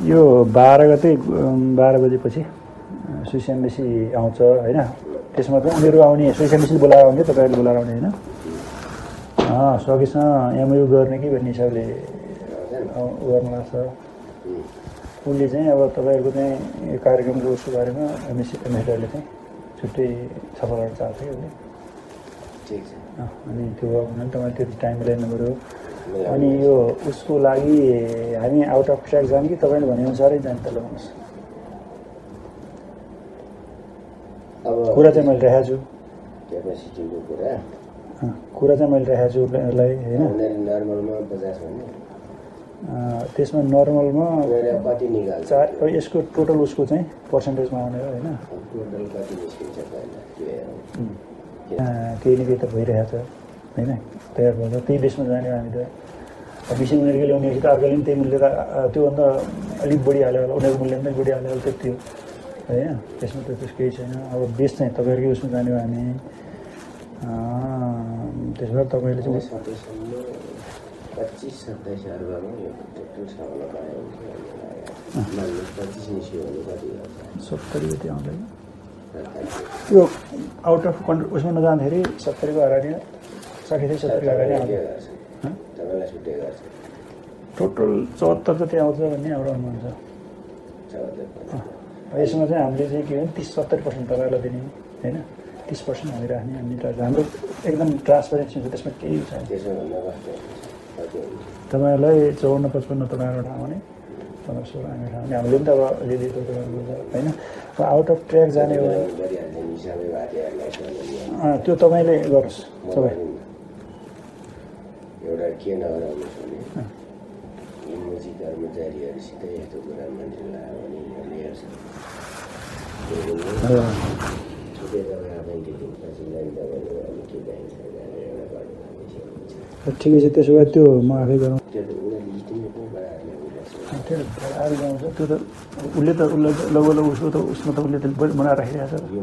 यो बाह्र गते बाह्र बजेपछि सुइस एम्बेसी आउँछ होइन? त्यसमा चाहिँ उनीहरू आउने सुइस एम्बेसी बोलाएर आउने तपाईँहरूले बोलाएर आउने होइन? सकेसँग एमयु गर्ने कि भन्ने हिसाबले गर्नु लाग्छ। उसले चाहिँ अब तपाईँहरूको चाहिँ यो कार्यक्रमको उसको बारेमा एमएससी एमएसडीले चाहिँ छुट्टै छलफल गर्न चाहन्छ कि उसले? अनि त्यो हुन तपाईँले त्यति टाइम मिलाइनु पऱ्यो अनि यो उसको लागि हामी आउट अफ ट्र्याक जाने कि तपाईँले भनेअनुसारै जाने त लगाउनुहोस् अब कुरा चाहिँ मैले राखेको छु। क्यापासिटीको कुरा। कुरा चाहिँ मैले राखेको छु उसलाई होइन? नर्मलमा पचास त्यसमा नर्मलमा कति निकाल्छ? चार यसको टोटल उसको चाहिँ पर्सेन्टेजमा आउने हो होइन? टोटल कति निस्किन्छ केही न केही त भइरहेको छ होइन तयार भएर त्यही बेसमा जाने हामी त विषय उनीहरूको ल्याउनेपछि त अर्काले पनि त्यही मूल्य त त्योभन्दा अलिक बढिहाल्यो होला उनीहरूको मूल्य पनि बढिहाल्यो होला त्यति हो होइन त्यसमा त त्यस्तो केही छैन अब बेस चाहिँ तपाईँहरूकै उसमा जाने हो हामी त्यसो भए तपाईँले चाहिँ सत्तरी आउँदैन सत्ताइस। यो आउट अफ कन्ट्री उसमा नजाँदाखेरि सत्तरीको अगाडि साठी गर्छ टोटल चौहत्तर जति आउँछ भन्ने हाम्रो अनुमान छ यसमा चाहिँ हामीले चाहिँ के भने तिस सत्तरी पर्सेन्ट तपाईँहरूलाई दिने होइन तिस पर्सेन्ट हामी राख्ने हामी त हाम्रो एकदम ट्रान्सपेरेन्सी हुन्छ त्यसमा केही छैन तपाईँहरूलाई चौवन्न पचपन्न तपाईँहरूको ठाउँमा भने पन्ध्र सोह्र हामी ठाउँ हामीले पनि त अब अलिअलि होइन अब आउट अफ ट्र्याक जाने हो त्यो तपाईँले गर्नुहोस् सबै एउटा के नगराउनुहोस् भने इमोजी कर्मचारीहरूसित यस्तो कुरा मान्छे लगायो भने पनि छुट्टै तपाईँ आफै पछि लाइन तपाईँले अलिक के भनेर एउटा गर्नु ठिकै छ त्यसो भए त्यो म आफै गरौँ। त्यो त त्यो त्यो त उसले त उसलाई लगभग उसको त उसमा त उसले त बनाएर राखिरहेको छ यो